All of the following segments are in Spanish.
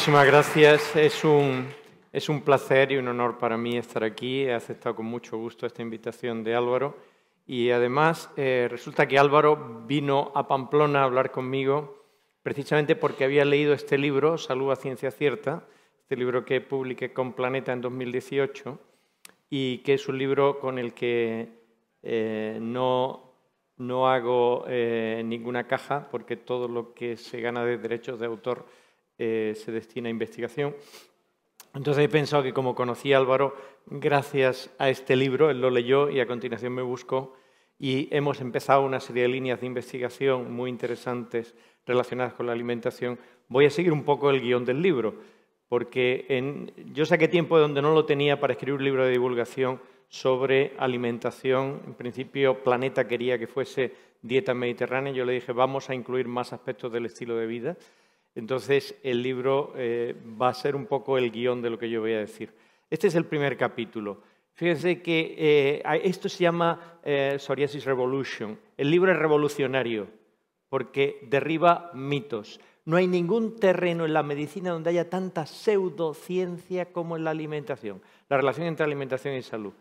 Muchísimas gracias. Es un, es un placer y un honor para mí estar aquí. He aceptado con mucho gusto esta invitación de Álvaro. Y además eh, resulta que Álvaro vino a Pamplona a hablar conmigo precisamente porque había leído este libro, Salud a Ciencia Cierta, este libro que publiqué con Planeta en 2018 y que es un libro con el que eh, no, no, hago eh, ninguna caja porque todo lo que se gana de derechos de autor se destina a investigación. Entonces he pensado que como conocí a Álvaro, gracias a este libro, él lo leyó y a continuación me buscó y hemos empezado una serie de líneas de investigación muy interesantes relacionadas con la alimentación. Voy a seguir un poco el guion del libro, porque yo saqué tiempo de donde no lo tenía para escribir un libro de divulgación sobre alimentación. En principio, Planeta quería que fuese dieta mediterránea. Yo le dije, vamos a incluir más aspectos del estilo de vida. Entonces, el libro eh, va a ser un poco el guion de lo que yo voy a decir. Este es el primer capítulo. Fíjense que eh, esto se llama eh, Psoriasis Revolution. El libro es revolucionario porque derriba mitos. No hay ningún terreno en la medicina donde haya tanta pseudociencia como en la alimentación. La relación entre alimentación y salud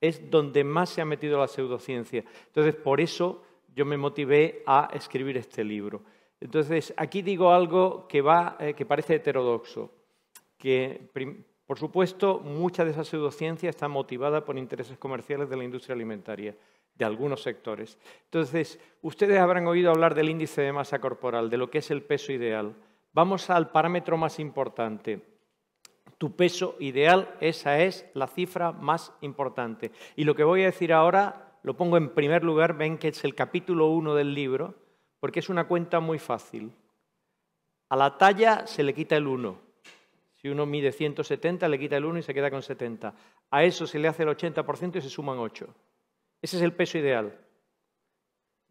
es donde más se ha metido la pseudociencia. Entonces, por eso yo me motivé a escribir este libro. Entonces, aquí digo algo que, va, eh, que parece heterodoxo, que, por supuesto, mucha de esa pseudociencia está motivada por intereses comerciales de la industria alimentaria, de algunos sectores. Entonces, ustedes habrán oído hablar del índice de masa corporal, de lo que es el peso ideal. Vamos al parámetro más importante. Tu peso ideal, esa es la cifra más importante. Y lo que voy a decir ahora lo pongo en primer lugar, ven que es el capítulo 1 del libro, porque es una cuenta muy fácil. A la talla se le quita el 1. Si uno mide 170, le quita el 1 y se queda con 70. A eso se le hace el 80% y se suman 8. Ese es el peso ideal.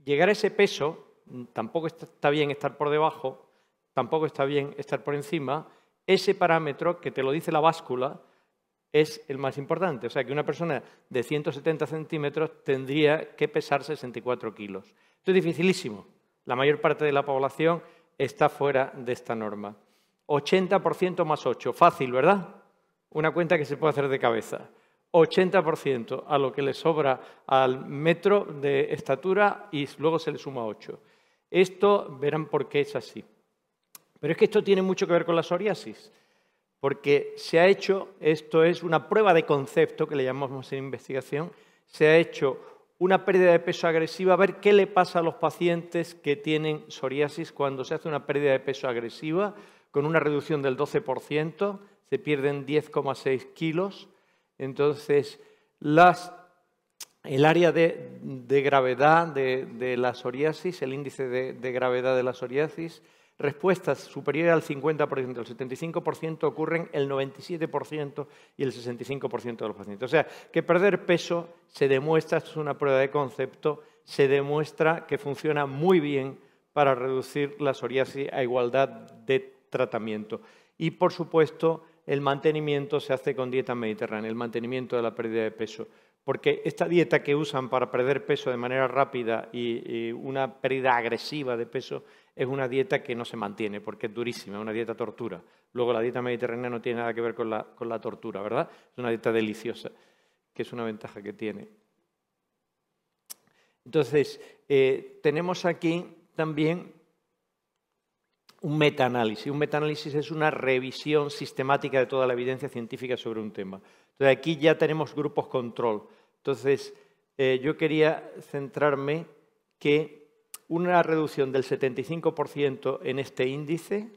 Llegar a ese peso, tampoco está bien estar por debajo, tampoco está bien estar por encima. Ese parámetro que te lo dice la báscula es el más importante. O sea que una persona de 170 centímetros tendría que pesar 64 kilos. Esto es dificilísimo. La mayor parte de la población está fuera de esta norma. 80% más 8. Fácil, ¿verdad? Una cuenta que se puede hacer de cabeza. 80% a lo que le sobra al metro de estatura y luego se le suma 8. Esto verán por qué es así. Pero es que esto tiene mucho que ver con la psoriasis, porque se ha hecho, esto es una prueba de concepto que le llamamos en investigación, se ha hecho una pérdida de peso agresiva, a ver qué le pasa a los pacientes que tienen psoriasis cuando se hace una pérdida de peso agresiva con una reducción del 12%, se pierden 10,6 kilos. Entonces, el área de, gravedad de, la psoriasis, el índice de gravedad de la psoriasis, respuestas superiores al 50%, el 75% ocurren el 97% y el 65% de los pacientes. O sea, que perder peso se demuestra, esto es una prueba de concepto, se demuestra que funciona muy bien para reducir la psoriasis a igualdad de tratamiento. Y, por supuesto, el mantenimiento se hace con dieta mediterránea, el mantenimiento de la pérdida de peso. Porque esta dieta que usan para perder peso de manera rápida y, y una pérdida agresiva de peso es una dieta que no se mantiene porque es durísima, es una dieta tortura. Luego la dieta mediterránea no tiene nada que ver con la, con la tortura, ¿verdad? Es una dieta deliciosa, que es una ventaja que tiene. Entonces, eh, tenemos aquí también un metaanálisis. Un metaanálisis es una revisión sistemática de toda la evidencia científica sobre un tema. Entonces, aquí ya tenemos grupos control. Entonces, eh, yo quería centrarme que una reducción del 75% en este índice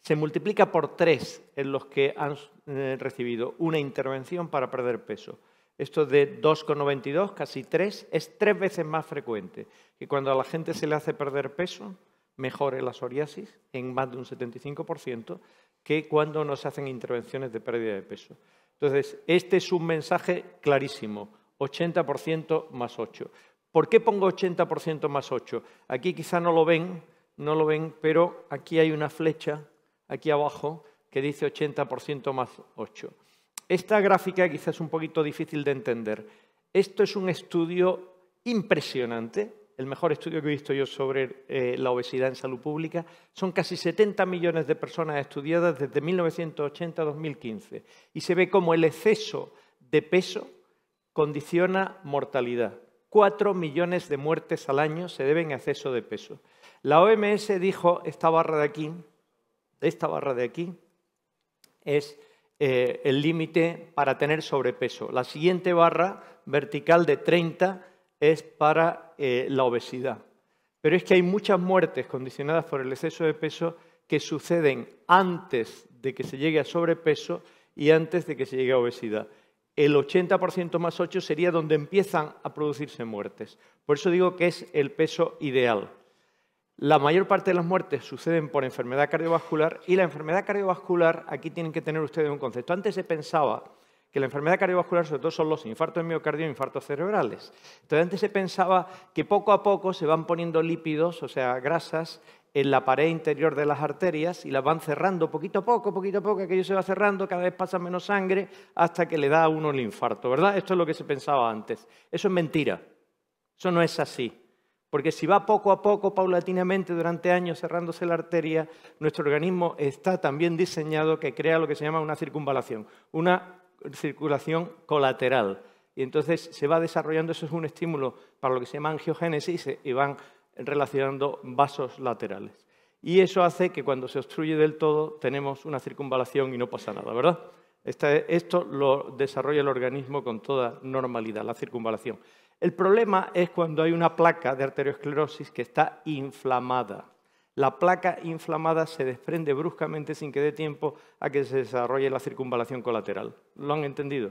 se multiplica por tres en los que han eh, recibido una intervención para perder peso. Esto de 2,92, casi 3, es tres veces más frecuente que cuando a la gente se le hace perder peso, mejore la psoriasis en más de un 75%, que cuando no se hacen intervenciones de pérdida de peso. Entonces, este es un mensaje clarísimo, 80% más 8. ¿Por qué pongo 80% más 8? Aquí quizá no lo ven, no lo ven, pero aquí hay una flecha, aquí abajo, que dice 80% más 8. Esta gráfica quizás es un poquito difícil de entender. Esto es un estudio impresionante. el mejor estudio que he visto yo sobre eh, la obesidad en salud pública. Son casi 70 millones de personas estudiadas desde 1980 a 2015 y se ve como el exceso de peso condiciona mortalidad. Cuatro millones de muertes al año se deben a exceso de peso. La OMS dijo, esta barra de aquí, esta barra de aquí, es eh, el límite para tener sobrepeso. La siguiente barra vertical de 30 es para eh, la obesidad. Pero es que hay muchas muertes condicionadas por el exceso de peso que suceden antes de que se llegue a sobrepeso y antes de que se llegue a obesidad. El 80% más 8 sería donde empiezan a producirse muertes. Por eso digo que es el peso ideal. La mayor parte de las muertes suceden por enfermedad cardiovascular y la enfermedad cardiovascular, aquí tienen que tener ustedes un concepto. Antes se pensaba que la enfermedad cardiovascular sobre todo son los infartos de miocardio e infartos cerebrales. Entonces antes se pensaba que poco a poco se van poniendo lípidos, o sea, grasas, en la pared interior de las arterias y las van cerrando poquito a poco, poquito a poco, aquello se va cerrando, cada vez pasa menos sangre hasta que le da a uno el infarto, ¿verdad? Esto es lo que se pensaba antes. Eso es mentira. Eso no es así. Porque si va poco a poco, paulatinamente, durante años cerrándose la arteria, nuestro organismo está también diseñado que crea lo que se llama una circunvalación, una circulación colateral. Y entonces se va desarrollando, eso es un estímulo para lo que se llama angiogénesis y van relacionando vasos laterales. Y eso hace que cuando se obstruye del todo tenemos una circunvalación y no pasa nada, ¿verdad? Esto lo desarrolla el organismo con toda normalidad, la circunvalación. El problema es cuando hay una placa de arteriosclerosis que está inflamada. La placa inflamada se desprende bruscamente sin que dé tiempo a que se desarrolle la circunvalación colateral. ¿Lo han entendido?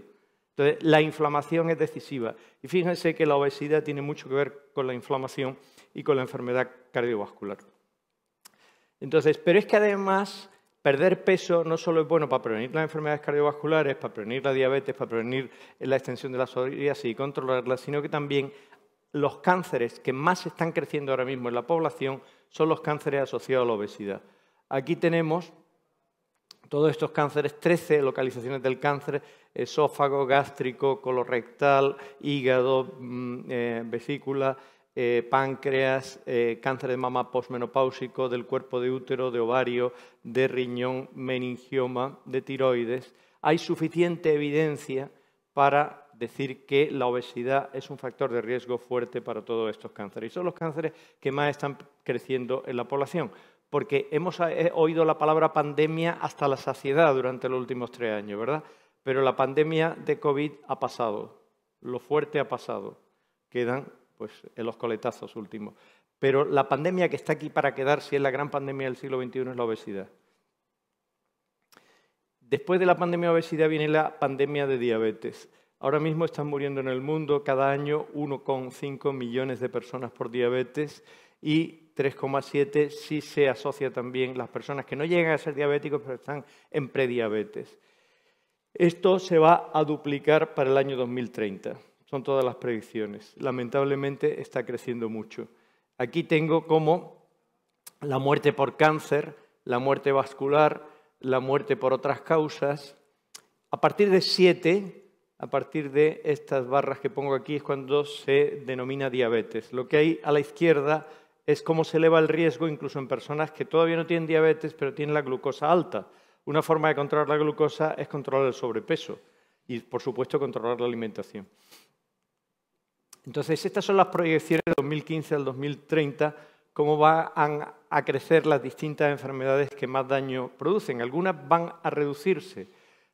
Entonces, la inflamación es decisiva. Y fíjense que la obesidad tiene mucho que ver con la inflamación y con la enfermedad cardiovascular. Entonces, pero es que además Perder peso no solo es bueno para prevenir las enfermedades cardiovasculares, para prevenir la diabetes, para prevenir la extensión de la psoriasis y controlarla, sino que también los cánceres que más están creciendo ahora mismo en la población son los cánceres asociados a la obesidad. Aquí tenemos todos estos cánceres, 13 localizaciones del cáncer, esófago, gástrico, colorectal, hígado, mm, eh, vesícula, eh, páncreas, eh, cáncer de mama posmenopáusico, del cuerpo de útero, de ovario, de riñón, meningioma, de tiroides. Hay suficiente evidencia para decir que la obesidad es un factor de riesgo fuerte para todos estos cánceres. Y son los cánceres que más están creciendo en la población, porque hemos oído la palabra pandemia hasta la saciedad durante los últimos tres años, ¿verdad? Pero la pandemia de COVID ha pasado, lo fuerte ha pasado. Quedan pues, en los coletazos últimos. Pero la pandemia que está aquí para quedarse es la gran pandemia del siglo XXI, es la obesidad. Después de la pandemia de obesidad viene la pandemia de diabetes. Ahora mismo están muriendo en el mundo cada año 1,5 millones de personas por diabetes y 3,7 si se asocia también las personas que no llegan a ser diabéticos pero están en prediabetes. Esto se va a duplicar para el año 2030 son todas las predicciones. Lamentablemente está creciendo mucho. Aquí tengo como la muerte por cáncer, la muerte vascular, la muerte por otras causas. A partir de siete, a partir de estas barras que pongo aquí, es cuando se denomina diabetes. Lo que hay a la izquierda es cómo se eleva el riesgo incluso en personas que todavía no tienen diabetes, pero tienen la glucosa alta. Una forma de controlar la glucosa es controlar el sobrepeso y, por supuesto, controlar la alimentación. Entonces, estas son las proyecciones de 2015 al 2030, cómo van a crecer las distintas enfermedades que más daño producen. Algunas van a reducirse,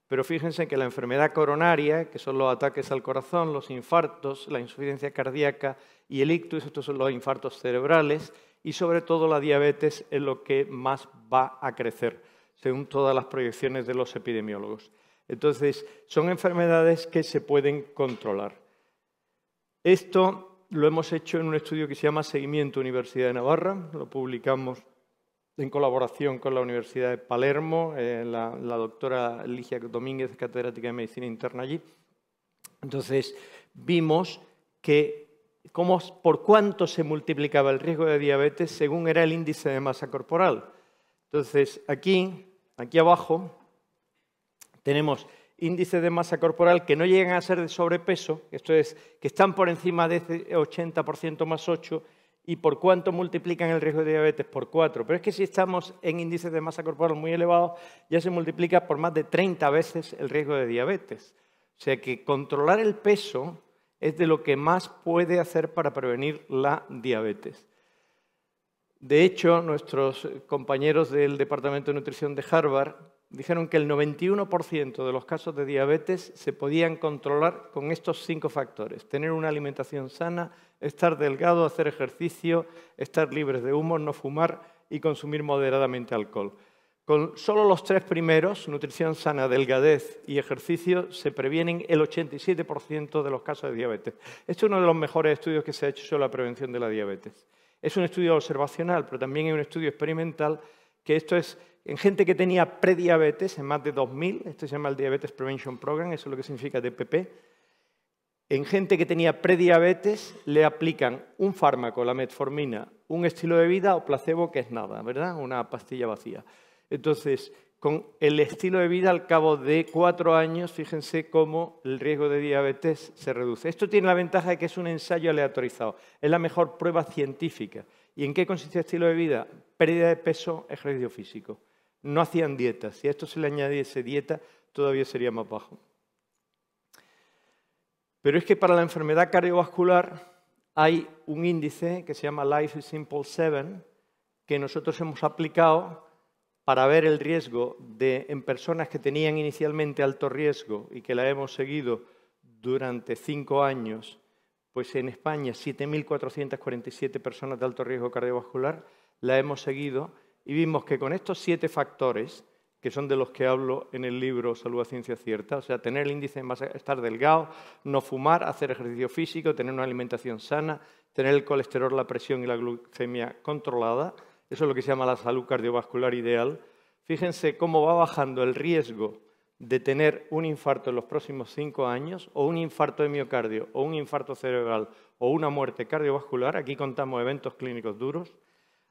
pero fíjense que la enfermedad coronaria, que son los ataques al corazón, los infartos, la insuficiencia cardíaca y el ictus, estos son los infartos cerebrales, y sobre todo la diabetes es lo que más va a crecer, según todas las proyecciones de los epidemiólogos. Entonces, son enfermedades que se pueden controlar. Esto lo hemos hecho en un estudio que se llama Seguimiento Universidad de Navarra, lo publicamos en colaboración con la Universidad de Palermo, eh, la, doctora Ligia Domínguez, catedrática de Medicina Interna allí. Entonces, vimos que por cuánto se multiplicaba el riesgo de diabetes según era el índice de masa corporal. Entonces, aquí, aquí abajo, tenemos índices de masa corporal que no llegan a ser de sobrepeso, esto es, que están por encima de ese 80% más 8, ¿Y por cuánto multiplican el riesgo de diabetes? Por cuatro. Pero es que si estamos en índices de masa corporal muy elevados, ya se multiplica por más de 30 veces el riesgo de diabetes. O sea que controlar el peso es de lo que más puede hacer para prevenir la diabetes. De hecho, nuestros compañeros del Departamento de Nutrición de Harvard dijeron que el 91% de los casos de diabetes se podían controlar con estos cinco factores. Tener una alimentación sana, estar delgado, hacer ejercicio, estar libres de humo, no fumar y consumir moderadamente alcohol. Con solo los tres primeros, nutrición sana, delgadez y ejercicio, se previenen el 87% de los casos de diabetes. Este es uno de los mejores estudios que se ha hecho sobre la prevención de la diabetes. Es un estudio observacional, pero también hay un estudio experimental que esto es en gente que tenía prediabetes, en más de 2.000, esto se llama el Diabetes Prevention Program, eso es lo que significa DPP. En gente que tenía prediabetes le aplican un fármaco, la metformina, un estilo de vida o placebo, que es nada, ¿verdad? Una pastilla vacía. Entonces, con el estilo de vida, al cabo de cuatro años, fíjense cómo el riesgo de diabetes se reduce. Esto tiene la ventaja de que es un ensayo aleatorizado. Es la mejor prueba científica. ¿Y en qué consiste el estilo de vida? Pérdida de peso, ejercicio físico. No hacían dieta. Si a esto se le añadiese dieta, todavía sería más bajo. Pero es que para la enfermedad cardiovascular hay un índice que se llama Life Simple 7 que nosotros hemos aplicado para ver el riesgo de, en personas que tenían inicialmente alto riesgo y que la hemos seguido durante cinco años, pues en España 7.447 personas de alto riesgo cardiovascular la hemos seguido y vimos que con estos siete factores, que son de los que hablo en el libro Salud a Ciencia Cierta, o sea, tener el índice de masa, estar delgado, no fumar, hacer ejercicio físico, tener una alimentación sana, tener el colesterol, la presión y la glucemia controlada, eso es lo que se llama la salud cardiovascular ideal. Fíjense cómo va bajando el riesgo de tener un infarto en los próximos cinco años, o un infarto de miocardio, o un infarto cerebral, o una muerte cardiovascular. Aquí contamos eventos clínicos duros.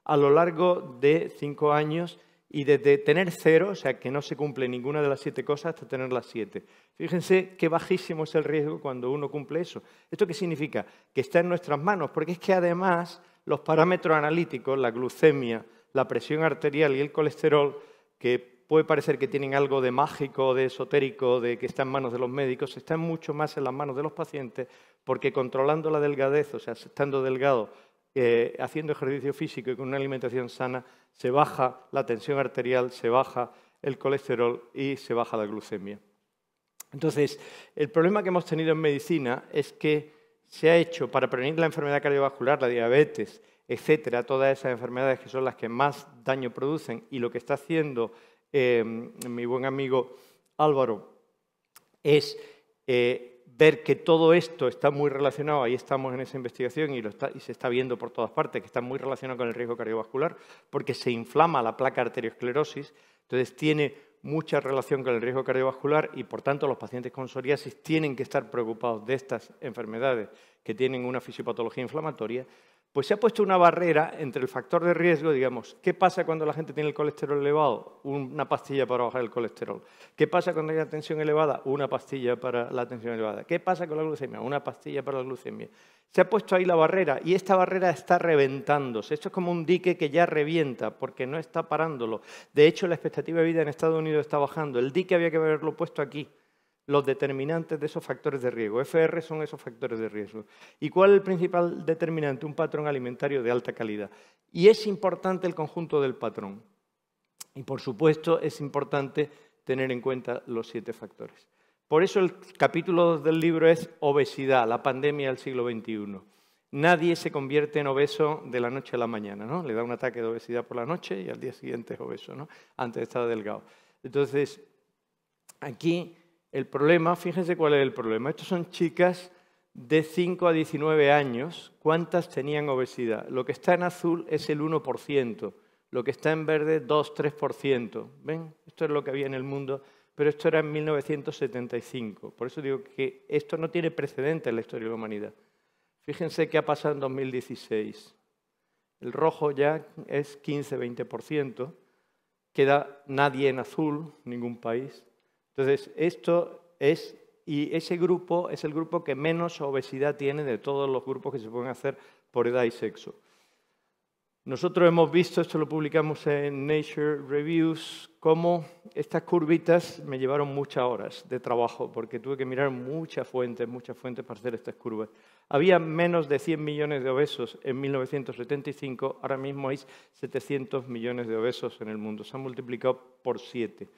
A lo largo de cinco años y desde tener cero, o sea, que no se cumple ninguna de las siete cosas, hasta tener las siete. Fíjense qué bajísimo es el riesgo cuando uno cumple eso. ¿Esto qué significa? Que está en nuestras manos, porque es que además los parámetros analíticos, la glucemia, la presión arterial y el colesterol, que puede parecer que tienen algo de mágico, de esotérico, de que está en manos de los médicos, están mucho más en las manos de los pacientes, porque controlando la delgadez, o sea, estando delgado, eh, haciendo ejercicio físico y con una alimentación sana, se baja la tensión arterial, se baja el colesterol y se baja la glucemia. Entonces, el problema que hemos tenido en medicina es que se ha hecho para prevenir la enfermedad cardiovascular, la diabetes, etcétera, todas esas enfermedades que son las que más daño producen y lo que está haciendo eh, mi buen amigo Álvaro es eh, ver que todo esto está muy relacionado, ahí estamos en esa investigación y, y, se está viendo por todas partes, que está muy relacionado con el riesgo cardiovascular, porque se inflama la placa arteriosclerosis, entonces tiene mucha relación con el riesgo cardiovascular y, por tanto, los pacientes con psoriasis tienen que estar preocupados de estas enfermedades que tienen una fisiopatología inflamatoria, pues se ha puesto una barrera entre el factor de riesgo, digamos, ¿qué pasa cuando la gente tiene el colesterol elevado? Una pastilla para bajar el colesterol. ¿Qué pasa cuando hay la tensión elevada? Una pastilla para la tensión elevada. ¿Qué pasa con la glucemia? Una pastilla para la glucemia. Se ha puesto ahí la barrera y esta barrera está reventándose. Esto es como un dique que ya revienta porque no está parándolo. De hecho, la expectativa de vida en Estados Unidos está bajando. El dique había que haberlo puesto aquí los determinantes de esos factores de riesgo. FR son esos factores de riesgo. ¿Y cuál es el principal determinante? Un patrón alimentario de alta calidad. Y es importante el conjunto del patrón. Y por supuesto es importante tener en cuenta los siete factores. Por eso el capítulo del libro es Obesidad, la pandemia del siglo XXI. Nadie se convierte en obeso de la noche a la mañana, ¿no? Le da un ataque de obesidad por la noche y al día siguiente es obeso, ¿no? Antes estaba delgado. Entonces, aquí el problema, fíjense cuál es el problema. Estos son chicas de 5 a 19 años. ¿Cuántas tenían obesidad? Lo que está en azul es el 1%, lo que está en verde 2-3%. ¿Ven? Esto es lo que había en el mundo, pero esto era en 1975. Por eso digo que esto no tiene precedente en la historia de la humanidad. Fíjense qué ha pasado en 2016. El rojo ya es 15-20%. Queda nadie en azul, ningún país. Entonces, esto es, y ese grupo es el grupo que menos obesidad tiene de todos los grupos que se pueden hacer por edad y sexo. Nosotros hemos visto, esto lo publicamos en Nature Reviews, cómo estas curvitas me llevaron muchas horas de trabajo, porque tuve que mirar muchas fuentes, muchas fuentes para hacer estas curvas. Había menos de 100 millones de obesos en 1975, ahora mismo hay 700 millones de obesos en el mundo, se han multiplicado por 7.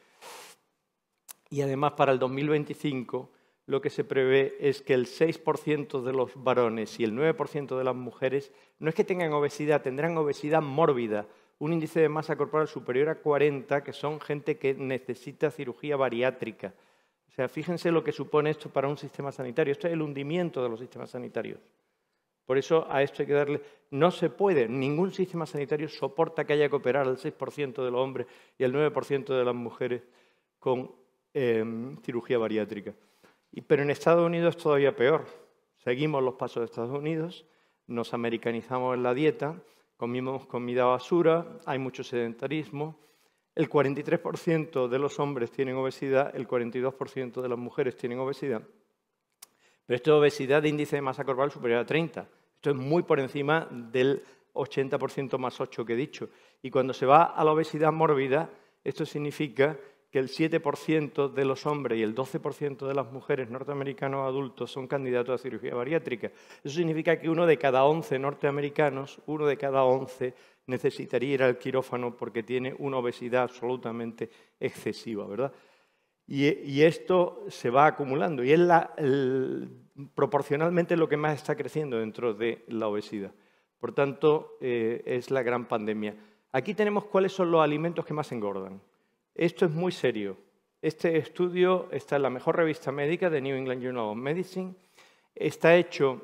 Y además para el 2025 lo que se prevé es que el 6% de los varones y el 9% de las mujeres no es que tengan obesidad, tendrán obesidad mórbida, un índice de masa corporal superior a 40, que son gente que necesita cirugía bariátrica. O sea, fíjense lo que supone esto para un sistema sanitario. Esto es el hundimiento de los sistemas sanitarios. Por eso a esto hay que darle... No se puede, ningún sistema sanitario soporta que haya que operar al 6% de los hombres y al 9% de las mujeres con eh, cirugía bariátrica pero en Estados Unidos es todavía peor. Seguimos los pasos de Estados Unidos, nos americanizamos en la dieta, comimos comida basura, hay mucho sedentarismo. El 43% de los hombres tienen obesidad, el 42% de las mujeres tienen obesidad. Pero esto es obesidad de índice de masa corporal superior a 30. Esto es muy por encima del 80% más 8 que he dicho. Y cuando se va a la obesidad mórbida, esto significa que el 7% de los hombres y el 12% de las mujeres norteamericanos adultos son candidatos a cirugía bariátrica. Eso significa que uno de cada 11 norteamericanos, uno de cada 11 necesitaría ir al quirófano porque tiene una obesidad absolutamente excesiva, ¿verdad? Y, esto se va acumulando y es proporcionalmente lo que más está creciendo dentro de la obesidad. Por tanto, eh, es la gran pandemia. Aquí tenemos cuáles son los alimentos que más engordan. Esto es muy serio. Este estudio está en la mejor revista médica de New England Journal of Medicine. Está hecho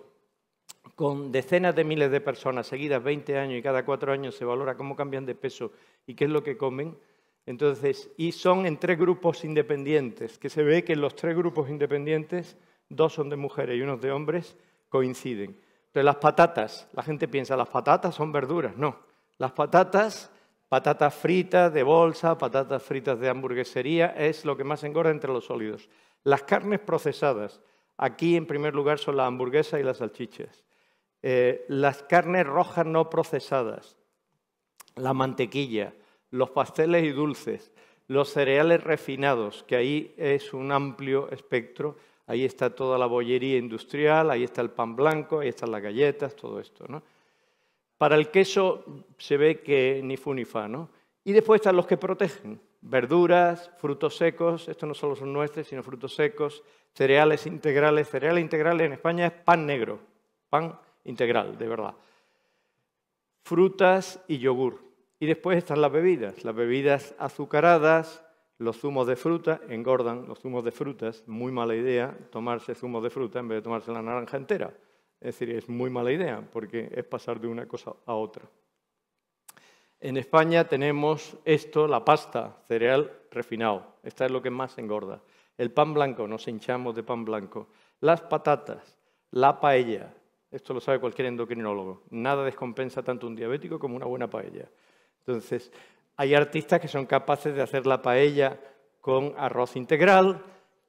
con decenas de miles de personas seguidas 20 años y cada cuatro años se valora cómo cambian de peso y qué es lo que comen. Entonces, y son en tres grupos independientes, que se ve que en los tres grupos independientes, dos son de mujeres y uno de hombres, coinciden. Entonces, las patatas, la gente piensa, las patatas son verduras. No, las patatas Patatas fritas de bolsa, patatas fritas de hamburguesería, es lo que más engorda entre los sólidos. Las carnes procesadas, aquí en primer lugar son las hamburguesas y las salchichas. Eh, las carnes rojas no procesadas, la mantequilla, los pasteles y dulces, los cereales refinados, que ahí es un amplio espectro. Ahí está toda la bollería industrial, ahí está el pan blanco, ahí están las galletas, todo esto. ¿no? Para el queso se ve que ni fu ni fa, ¿no? Y después están los que protegen, verduras, frutos secos, esto no solo son nueces, sino frutos secos, cereales integrales. Cereales integrales en España es pan negro, pan integral, de verdad. Frutas y yogur. Y después están las bebidas, las bebidas azucaradas, los zumos de fruta, engordan los zumos de frutas, muy mala idea tomarse zumos de fruta en vez de tomarse la naranja entera. Es decir, es muy mala idea porque es pasar de una cosa a otra. En España tenemos esto, la pasta, cereal refinado. Esta es lo que más engorda. El pan blanco, nos hinchamos de pan blanco. Las patatas, la paella. Esto lo sabe cualquier endocrinólogo. Nada descompensa tanto un diabético como una buena paella. Entonces, hay artistas que son capaces de hacer la paella con arroz integral,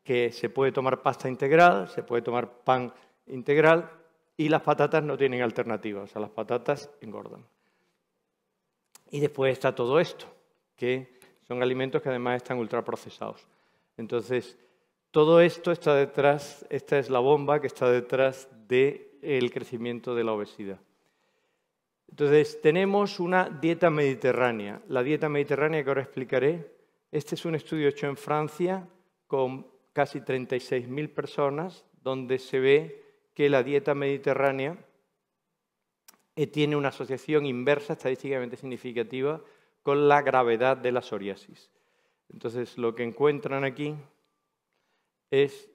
que se puede tomar pasta integral, se puede tomar pan integral, y las patatas no tienen alternativa, o sea, las patatas engordan. Y después está todo esto, que son alimentos que además están ultraprocesados. Entonces, todo esto está detrás, esta es la bomba que está detrás del crecimiento de la obesidad. Entonces, tenemos una dieta mediterránea. La dieta mediterránea que ahora explicaré, este es un estudio hecho en Francia con casi 36.000 personas, donde se ve que la dieta mediterránea eh, tiene una asociación inversa estadísticamente significativa con la gravedad de la psoriasis. Entonces, lo que encuentran aquí es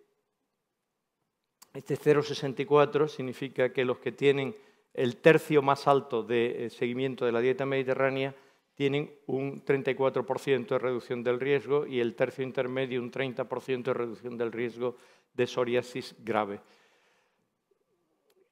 este 0,64 significa que los que tienen el tercio más alto de eh, seguimiento de la dieta mediterránea tienen un 34% de reducción del riesgo y el tercio intermedio un 30% de reducción del riesgo de psoriasis grave.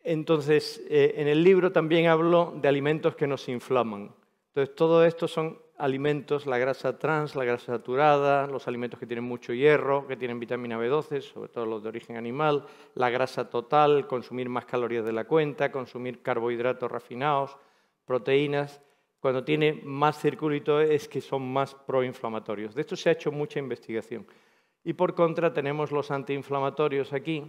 Entonces, eh, en el libro también hablo de alimentos que nos inflaman. Entonces, todo esto son alimentos, la grasa trans, la grasa saturada, los alimentos que tienen mucho hierro, que tienen vitamina B12, sobre todo los de origen animal, la grasa total, consumir más calorías de la cuenta, consumir carbohidratos refinados, proteínas. cuando tiene más circuito es que son más proinflamatorios. De esto se ha hecho mucha investigación. Y por contra tenemos los antiinflamatorios aquí,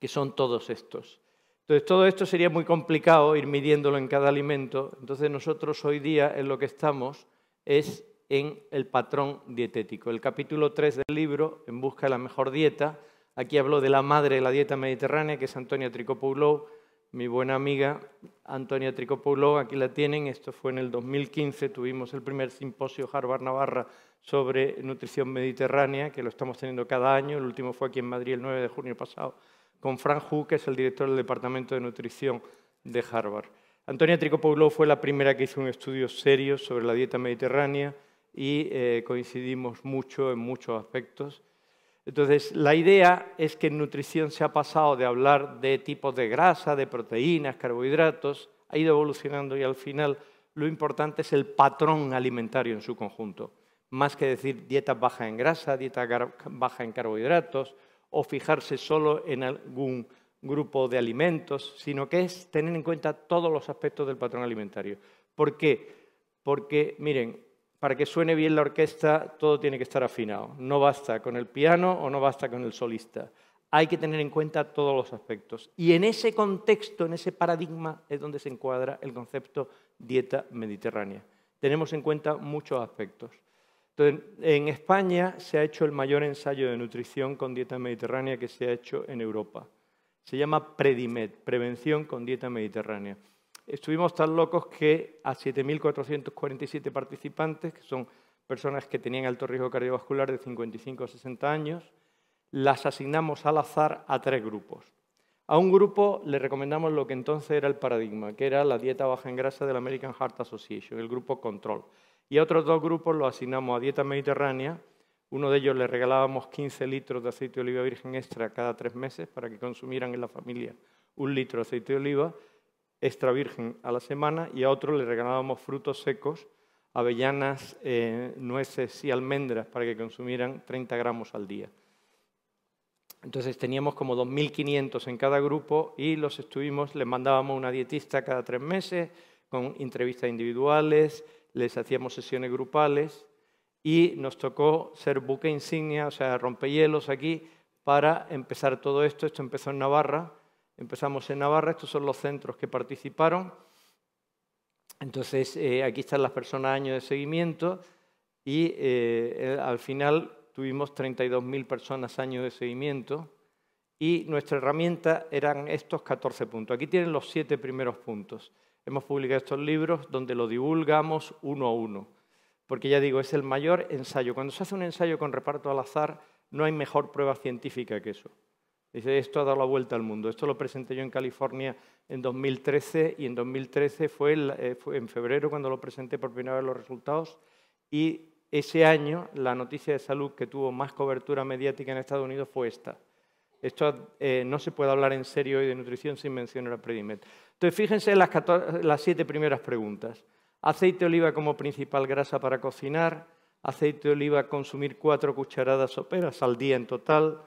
que son todos estos. Entonces, todo esto sería muy complicado ir midiéndolo en cada alimento. Entonces, nosotros hoy día en lo que estamos es en el patrón dietético. El capítulo 3 del libro, En busca de la mejor dieta, aquí hablo de la madre de la dieta mediterránea, que es Antonia Tricopoulou, mi buena amiga Antonia Tricopoulou, aquí la tienen, esto fue en el 2015, tuvimos el primer simposio Harvard Navarra sobre nutrición mediterránea, que lo estamos teniendo cada año, el último fue aquí en Madrid el 9 de junio pasado, con Frank Hu, que es el director del Departamento de Nutrición de Harvard. Antonia Tricopoulou fue la primera que hizo un estudio serio sobre la dieta mediterránea y eh, coincidimos mucho en muchos aspectos. Entonces, la idea es que en nutrición se ha pasado de hablar de tipos de grasa, de proteínas, carbohidratos, ha ido evolucionando y al final lo importante es el patrón alimentario en su conjunto, más que decir dieta baja en grasa, dieta baja en carbohidratos o fijarse solo en algún grupo de alimentos, sino que es tener en cuenta todos los aspectos del patrón alimentario. ¿Por qué? Porque, miren, para que suene bien la orquesta todo tiene que estar afinado. No basta con el piano o no basta con el solista. Hay que tener en cuenta todos los aspectos. Y en ese contexto, en ese paradigma, es donde se encuadra el concepto dieta mediterránea. Tenemos en cuenta muchos aspectos. En España se ha hecho el mayor ensayo de nutrición con dieta mediterránea que se ha hecho en Europa. Se llama PREDIMED, Prevención con Dieta Mediterránea estuvimos tan locos que a 7.447 participantes, que son personas que tenían alto riesgo cardiovascular de 55 a 60 años, las asignamos al azar a tres grupos. A un grupo le recomendamos lo que entonces era el paradigma, que era la dieta baja en grasa del American Heart Association, el grupo control. Y a otros dos grupos los asignamos a dieta mediterránea. Uno de ellos le regalábamos 15 litros de aceite de oliva virgen extra cada tres meses para que consumieran en la familia un litro de aceite de oliva extra virgen a la semana y a otro le regalábamos frutos secos, avellanas, eh, nueces y almendras para que consumieran 30 gramos al día. Entonces teníamos como 2.500 en cada grupo y los estuvimos, les mandábamos una dietista cada tres meses con entrevistas individuales, les hacíamos sesiones grupales y nos tocó ser buque insignia, o sea, rompehielos aquí para empezar todo esto. Esto empezó en Navarra Empezamos en Navarra, estos son los centros que participaron. Entonces, eh, aquí están las personas años de seguimiento y eh, al final tuvimos 32.000 personas años de seguimiento y nuestra herramienta eran estos 14 puntos. Aquí tienen los siete primeros puntos. Hemos publicado estos libros donde lo divulgamos uno a uno, porque ya digo, es el mayor ensayo. Cuando se hace un ensayo con reparto al azar, no hay mejor prueba científica que eso. Dice, esto ha dado la vuelta al mundo. Esto lo presenté yo en California en 2013 y en 2013 eh, fue, en febrero cuando lo presenté por primera vez los resultados y ese año la noticia de salud que tuvo más cobertura mediática en Estados Unidos fue esta. Esto eh, no se puede hablar en serio hoy de nutrición sin mencionar a Predimed. Entonces, fíjense en las, las siete primeras preguntas. Aceite de oliva como principal grasa para cocinar, aceite de oliva consumir cuatro cucharadas soperas al día en total,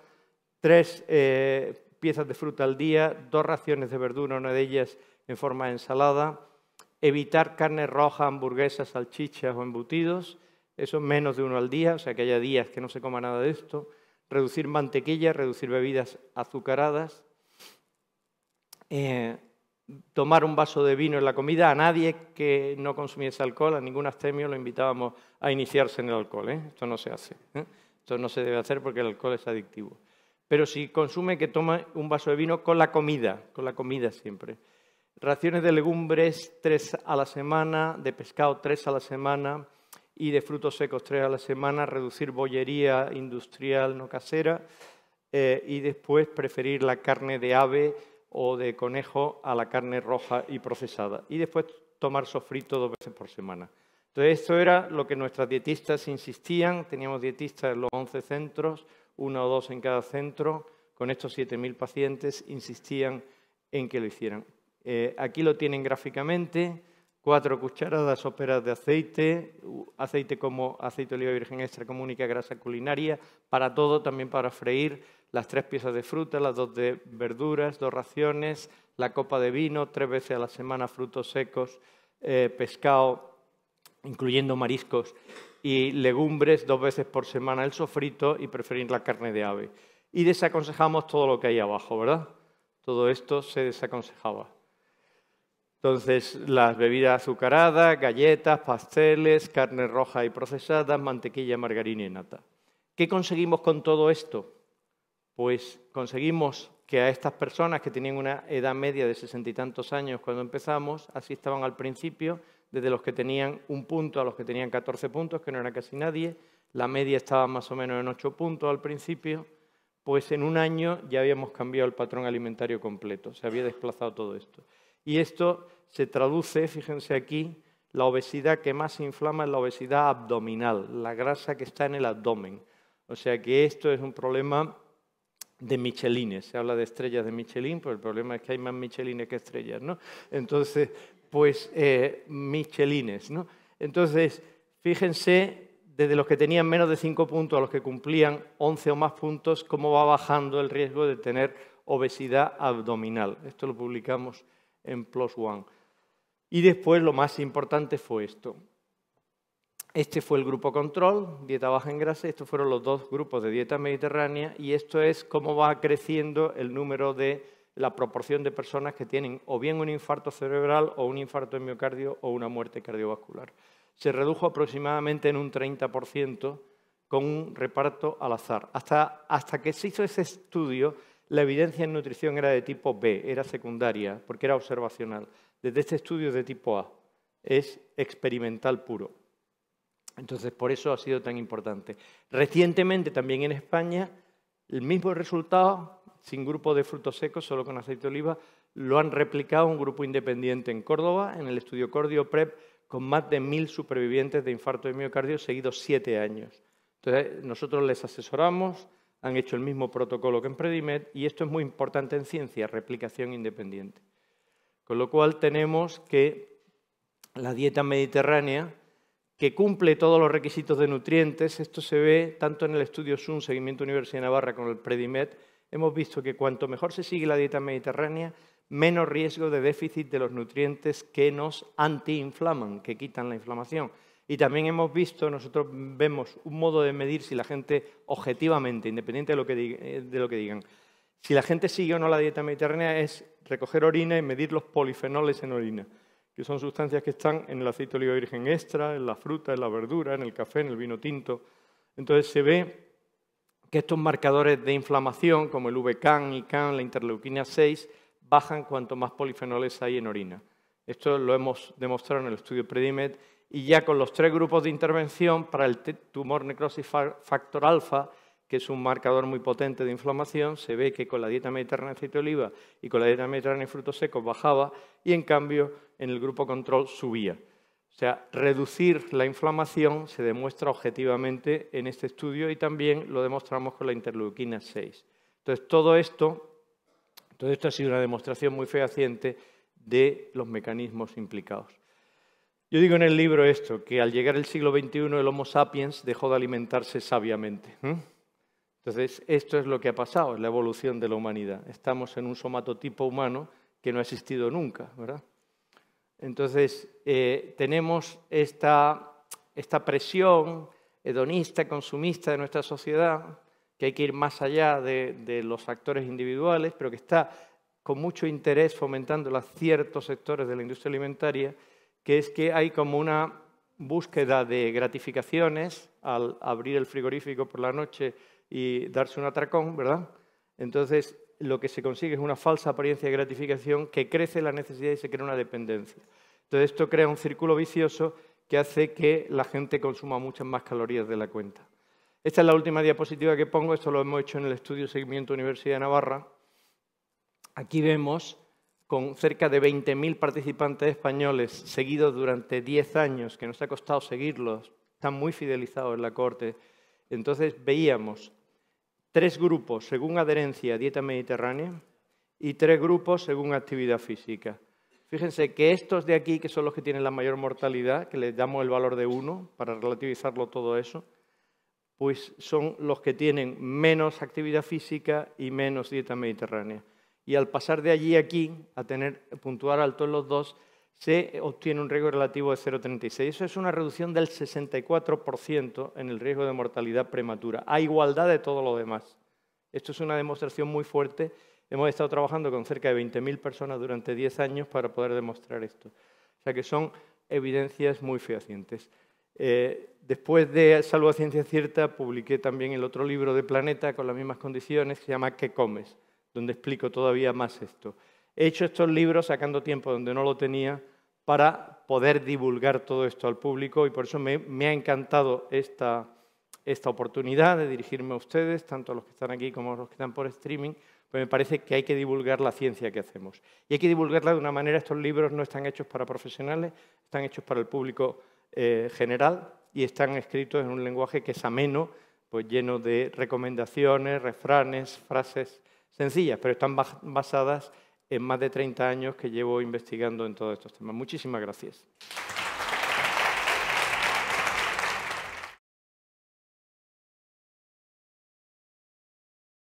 tres eh, piezas de fruta al día, dos raciones de verdura, una de ellas en forma de ensalada, evitar carne roja, hamburguesas, salchichas o embutidos, eso menos de uno al día, o sea que haya días que no se coma nada de esto, reducir mantequilla, reducir bebidas azucaradas, eh, tomar un vaso de vino en la comida, a nadie que no consumiese alcohol, a ningún astemio lo invitábamos a iniciarse en el alcohol, ¿eh? esto no se hace, esto no se debe hacer porque el alcohol es adictivo pero si consume que toma un vaso de vino con la comida, con la comida siempre. Raciones de legumbres tres a la semana, de pescado tres a la semana y de frutos secos tres a la semana, reducir bollería industrial no casera eh, y después preferir la carne de ave o de conejo a la carne roja y procesada. Y después tomar sofrito dos veces por semana. Entonces, esto era lo que nuestras dietistas insistían. Teníamos dietistas en los 11 centros, uno o dos en cada centro, con estos 7.000 pacientes, insistían en que lo hicieran. Eh, aquí lo tienen gráficamente, cuatro cucharadas soperas de aceite, aceite como aceite de oliva virgen extra como única grasa culinaria, para todo, también para freír, las tres piezas de fruta, las dos de verduras, dos raciones, la copa de vino, tres veces a la semana frutos secos, eh, pescado, incluyendo mariscos, y legumbres dos veces por semana el sofrito y preferir la carne de ave. Y desaconsejamos todo lo que hay abajo, ¿verdad? Todo esto se desaconsejaba. Entonces, las bebidas azucaradas, galletas, pasteles, carne roja y procesadas, mantequilla, margarina y nata. ¿Qué conseguimos con todo esto? Pues conseguimos que a estas personas que tenían una edad media de sesenta y tantos años cuando empezamos, así estaban al principio, desde los que tenían un punto a los que tenían 14 puntos, que no era casi nadie, la media estaba más o menos en 8 puntos al principio, pues en un año ya habíamos cambiado el patrón alimentario completo, se había desplazado todo esto. Y esto se traduce, fíjense aquí, la obesidad que más inflama es la obesidad abdominal, la grasa que está en el abdomen. O sea que esto es un problema de Michelines. Se habla de estrellas de Michelin, pero el problema es que hay más Michelines que estrellas, ¿no? Entonces, pues eh, Michelines, ¿no? Entonces, fíjense, desde los que tenían menos de 5 puntos a los que cumplían 11 o más puntos, cómo va bajando el riesgo de tener obesidad abdominal. Esto lo publicamos en Plus One. Y después lo más importante fue esto. Este fue el grupo control, dieta baja en grasa, estos fueron los dos grupos de dieta mediterránea y esto es cómo va creciendo el número de la proporción de personas que tienen o bien un infarto cerebral o un infarto de miocardio o una muerte cardiovascular. Se redujo aproximadamente en un 30% con un reparto al azar. Hasta, hasta que se hizo ese estudio, la evidencia en nutrición era de tipo B, era secundaria, porque era observacional. Desde este estudio de tipo A es experimental puro. Entonces, por eso ha sido tan importante. Recientemente, también en España, el mismo resultado, sin grupo de frutos secos, solo con aceite de oliva, lo han replicado un grupo independiente en Córdoba, en el estudio Cordio Prep, con más de mil supervivientes de infarto de miocardio seguidos siete años. Entonces, nosotros les asesoramos, han hecho el mismo protocolo que en Predimed y esto es muy importante en ciencia, replicación independiente. Con lo cual tenemos que la dieta mediterránea, que cumple todos los requisitos de nutrientes, esto se ve tanto en el estudio SUN, Seguimiento Universidad de Navarra, con el Predimed, hemos visto que cuanto mejor se sigue la dieta mediterránea, menos riesgo de déficit de los nutrientes que nos antiinflaman, que quitan la inflamación. Y también hemos visto, nosotros vemos un modo de medir si la gente objetivamente, independiente de lo que, eh, de lo que digan, si la gente sigue o no la dieta mediterránea es recoger orina y medir los polifenoles en orina, que son sustancias que están en el aceite de oliva virgen extra, en la fruta, en la verdura, en el café, en el vino tinto. Entonces se ve que estos marcadores de inflamación, como el VCAN, ICAN, la interleuquina 6, bajan cuanto más polifenoles hay en orina. Esto lo hemos demostrado en el estudio Predimed y ya con los tres grupos de intervención para el tumor necrosis factor alfa, que es un marcador muy potente de inflamación, se ve que con la dieta mediterránea aceite de oliva y con la dieta mediterránea de frutos secos bajaba y en cambio en el grupo control subía. O sea, reducir la inflamación se demuestra objetivamente en este estudio y también lo demostramos con la interleuquina 6. Entonces, todo esto, todo esto ha sido una demostración muy fehaciente de los mecanismos implicados. Yo digo en el libro esto, que al llegar el siglo XXI el Homo sapiens dejó de alimentarse sabiamente. Entonces, esto es lo que ha pasado, es la evolución de la humanidad. Estamos en un somatotipo humano que no ha existido nunca, ¿verdad? Entonces, eh, tenemos esta, presión hedonista, consumista de nuestra sociedad, que hay que ir más allá de, de los actores individuales, pero que está con mucho interés fomentando a ciertos sectores de la industria alimentaria que es que hay como una búsqueda de gratificaciones al abrir el frigorífico por la noche y darse un atracón, ¿verdad? Entonces, lo que se consigue es una falsa apariencia de gratificación que crece la necesidad y se crea una dependencia. Entonces, esto crea un círculo vicioso que hace que la gente consuma muchas más calorías de la cuenta. Esta es la última diapositiva que pongo, esto lo hemos hecho en el estudio Seguimiento Universidad de Navarra. Aquí vemos con cerca de 20.000 participantes españoles seguidos durante 10 años, que nos ha costado seguirlos, están muy fidelizados en la corte. Entonces veíamos tres grupos según adherencia a dieta mediterránea y tres grupos según actividad física. Fíjense que estos de aquí, que son los que tienen la mayor mortalidad, que les damos el valor de uno para relativizarlo todo eso, pues son los que tienen menos actividad física y menos dieta mediterránea y al pasar de allí aquí, a tener puntuar alto en los dos, se obtiene un riesgo relativo de 0,36. Eso es una reducción del 64% en el riesgo de mortalidad prematura, a igualdad de todo lo demás. Esto es una demostración muy fuerte. Hemos estado trabajando con cerca de 20.000 personas durante 10 años para poder demostrar esto. O sea que son evidencias muy fehacientes. Eh, después de Salud a Ciencia Cierta, publiqué también el otro libro de Planeta con las mismas condiciones, que se llama ¿Qué comes?, donde explico todavía más esto. He hecho estos libros sacando tiempo donde no lo tenía para poder divulgar todo esto al público y por eso me, ha encantado esta, esta oportunidad de dirigirme a ustedes, tanto a los que están aquí como a los que están por streaming, pues me parece que hay que divulgar la ciencia que hacemos. Y hay que divulgarla de una manera, estos libros no están hechos para profesionales, están hechos para el público eh, general y están escritos en un lenguaje que es ameno, pues lleno de recomendaciones, refranes, frases sencillas, pero están basadas en más de 30 años que llevo investigando en todos estos temas. Muchísimas gracias.